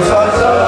goes on.